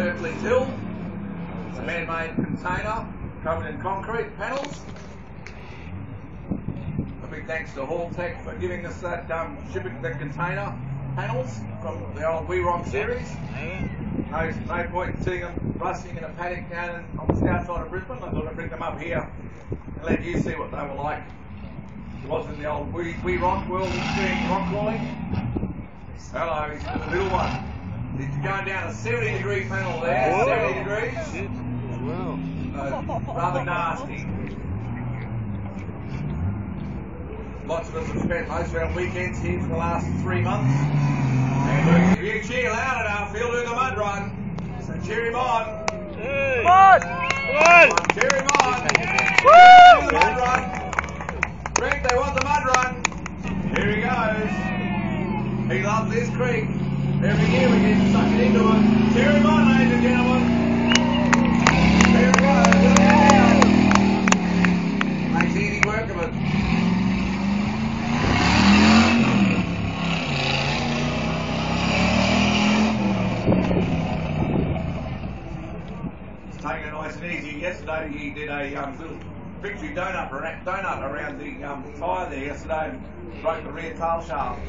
Hercules Hill. It's a man-made container covered in concrete panels. A big thanks to Hall Tech for giving us that um, shipping the container panels from the old We Rock series. No, no point in seeing them rusting in a paddock down on the south side of Brisbane. I thought I'd bring them up here and let you see what they were like. It was in the old We, we Rock world extreme rock crawling. Hello, he's the little one. He's going down a 70 degree panel there, Whoa. 70 degrees. Wow. Uh, rather nasty. Lots of us have spent most of our weekends here for the last three months. And if you cheer loud enough, he'll do the mud run. So cheer him on. Come on! Come on! Cheer him on. Woo! Do the mud run. Greg, they want the mud run. Here he goes. He loves this creek. Every year we get to suck it into it. Cheer him on, ladies and gentlemen. Here he goes. Look at him. Makes easy work of it. He's taking it nice and easy. Yesterday he did a um, little victory donut, around, donut around the um, tyre there yesterday and broke the rear tail shaft.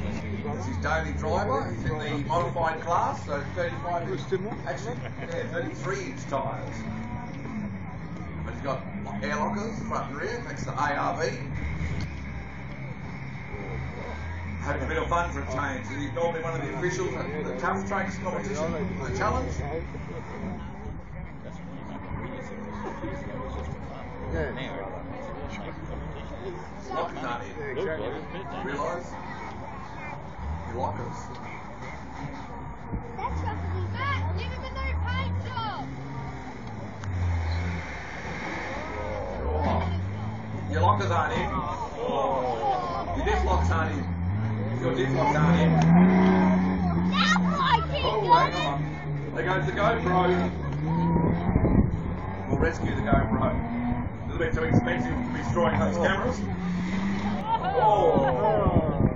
This is Daly Driver. He's in the modified class, so 35 inch, actually, yeah, 33 inch tyres. But he's got air lockers, front and rear, thanks to ARB. Having a bit of fun for a change. He's normally one of the officials at the Tough Tracks competition, the challenge. Lockers aren't here. Realise? Your lockers. That's roughly that. Give him a new paint job. Your lockers aren't in. Your diff locks aren't in. Your diff locks aren't in. Now I Oh, got on. There goes the GoPro. We'll rescue the GoPro. A little bit too expensive to be destroying those cameras. Oh.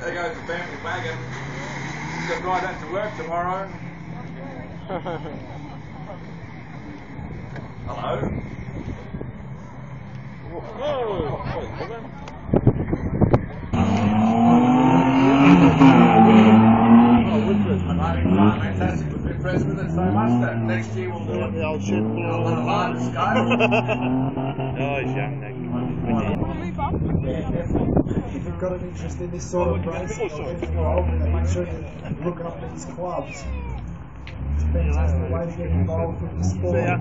There goes the family wagon. To drive that to work tomorrow. Hello. Oh, I'm having fun, fantastic. We've been impressed with it so much that next year we'll do it The old shit. on a larger scale. Oh, he's young, that Yeah. If you've got an interest in this sort of racing or getting involved in it, make sure you look up these clubs. It's a fantastic way to get involved with the sport.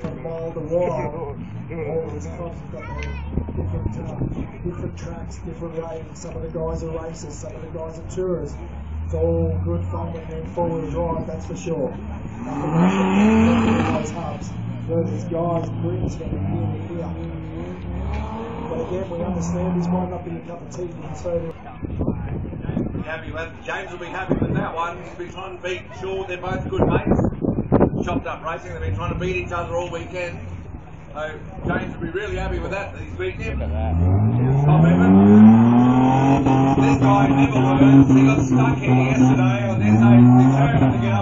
From mile to wall, all these clubs have got different, uh, different tracks, different ratings. Some of the guys are racers, some of the guys are tourers. It's all good fun when they're in four-wheel drive, that's for sure. Nothing those hubs. Where these guys bring from here to here. But again, we understand this might not be a cup of tea for so Be happy with James will be happy with that one. He's been trying to beat Shaw. They're both good mates. Chopped up racing. They've been trying to beat each other all weekend. So James will be really happy with that. that He's beaten him. Top Evan. This guy never. He got stuck here yesterday to get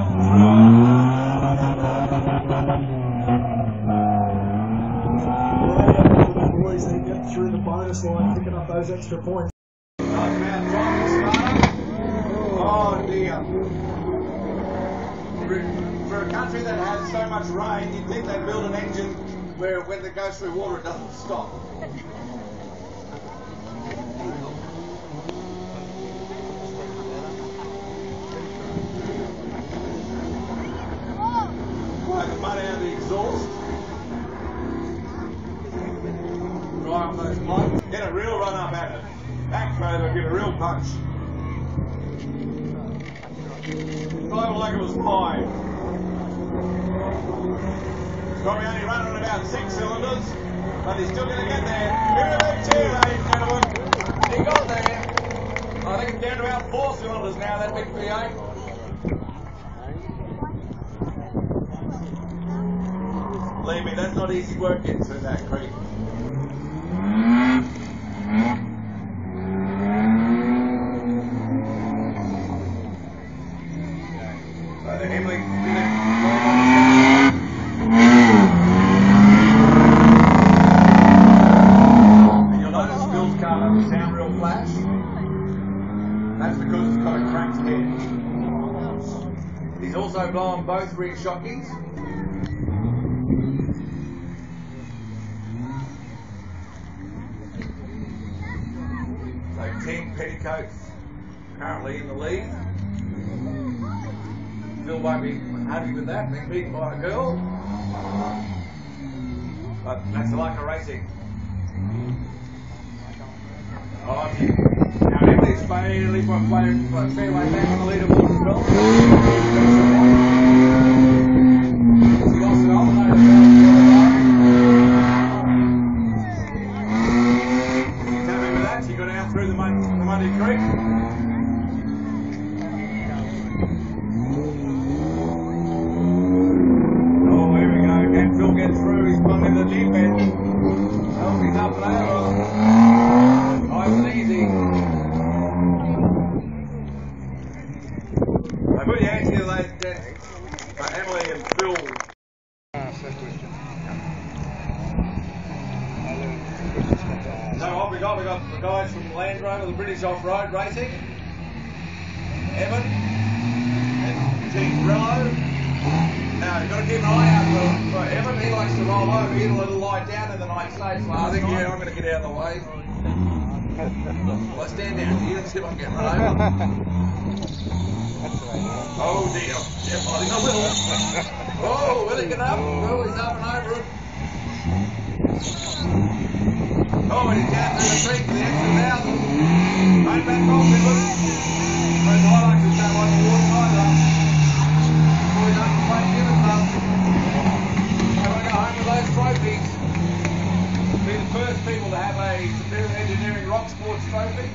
the boys through the bonus line, picking up those extra points. Oh dear. For a country that has so much rain, you'd think they'd build an engine where when it goes through water it doesn't stop. punch. Blow like it was mine. He's probably only running about six cylinders, but he's still going to get there. It a big ladies and gentlemen. He got there. I think it's down to about four cylinders now, that big V8. Believe me, that's not easy work getting through that creek. Rear shockings. So Team Petticoats currently in the lead. Phil won't be happy with that, being beaten by a girl. But that's the luck of racing. Oh, now Emily's back the leaderboard as well. We got? We got the guys from Land Rover, the British Off-Road Racing. Evan and Team Rello. Now you've got to keep an eye out for, for Evan. He likes to roll over. He'll let it lie down in the United States. I think yeah, I'm going to get out of the way. Well, I stand down here and see if I can get run over. Oh dear. Yep, I think I will. Oh, will he get up? Oh, he's up and over it. And he's down through the creek to the extra thousand. Right back off, Evan. But I like to stay on the water either. Before he doesn't play Gibbons up. I want to go home with those trophies. Be the first people to have a Superior Engineering Rock Sports trophy.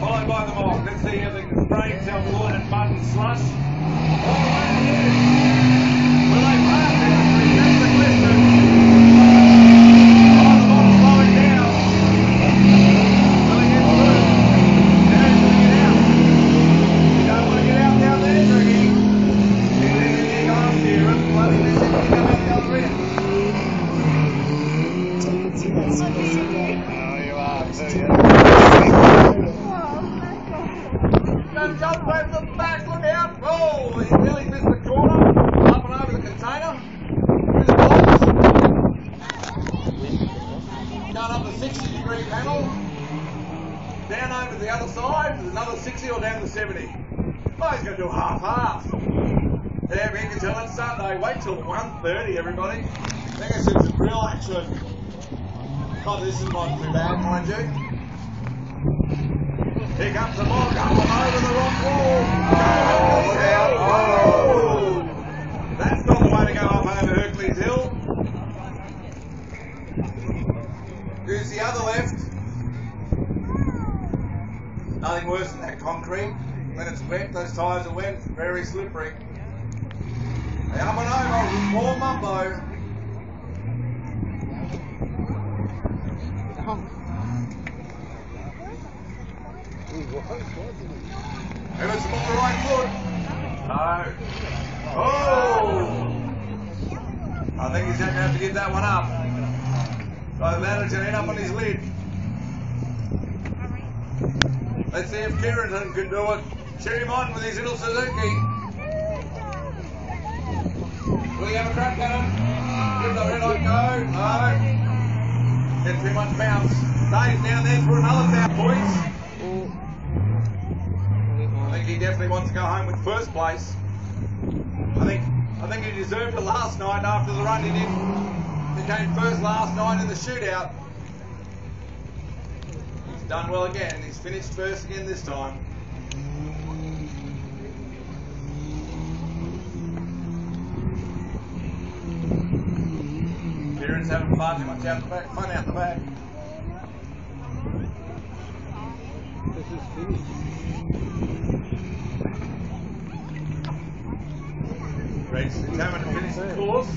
Followed by the mob. Let's see are wood and mud and slush. All the way to the end. Will they pass down three? That's the question. Oh, the mob's slowing down. Will he get through? There, will he get out? You don't want to get out down there, Greggy. You're leaving your big arms here and bloody this if you come out the other end. Take it to that specific Oh, you are. too, yeah. Don't jump over the back, look out! Oh, he nearly missed the corner. Up and over the container. Through the box. Going up the 60 degree panel. Down over the other side, there's another 60 or down to 70. Oh, he's going to do half half. Yeah, but can tell it's Sunday. Wait till 1.30, everybody. I think it's some real action. God, this is not too bad, mind you. Here comes the ball, going over the rock wall. Oh, That's not the way to go up over Hercules Hill. Who's the other left? Nothing worse than that concrete. When it's wet, those tyres are wet, very slippery. Hey, up and over, warm up though. Give us more right foot. No. Oh! I think he's going to have to give that one up. So that'll end up on his lid. Let's see if Kieran can do it. Cheer him on with his little Suzuki. Will he have a crack at him? Give the red light go. No. Get too much bounce. Dave's down there for another thousand points. He definitely wants to go home with first place. I think I think he deserved it last night after the run he did. He came first last night in the shootout. He's done well again. He's finished first again this time. Kieran's having fun. He wants out the back. Fun out the back. Greg's determined to finish the course.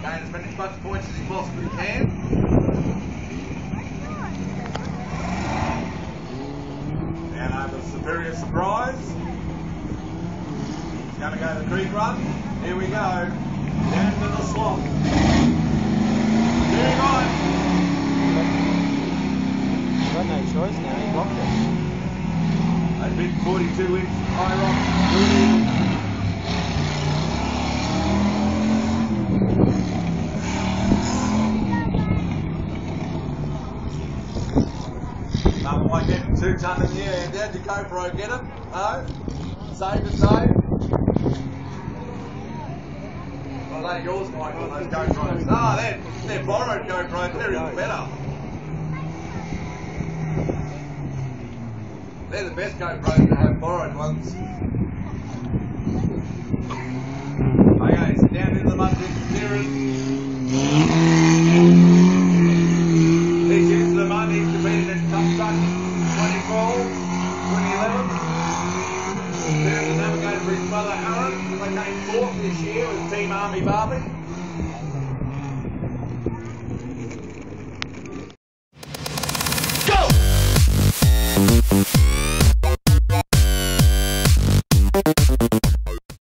Gain as many much points as he possibly can. Down over Superior Surprise. Gonna go the creek run. Here we go. Down to the slot. Very on. Got no choice now, he blocked it. A big 42 inch high rock building. Nothing like getting two ton in the air. Down your GoPro, get it? No? Save to save? Well, they're yours, Michael, those GoPros. Ah, they're, they're borrowed GoPros. They're even better. They're the best GoPros to have borrowed ones. Okay, so down into the mud ditch mirrors. He's into the mud, he's competed at Tough Truck 2012, 2011. His brother Aaron. They came fourth this year with Team Army Barbie.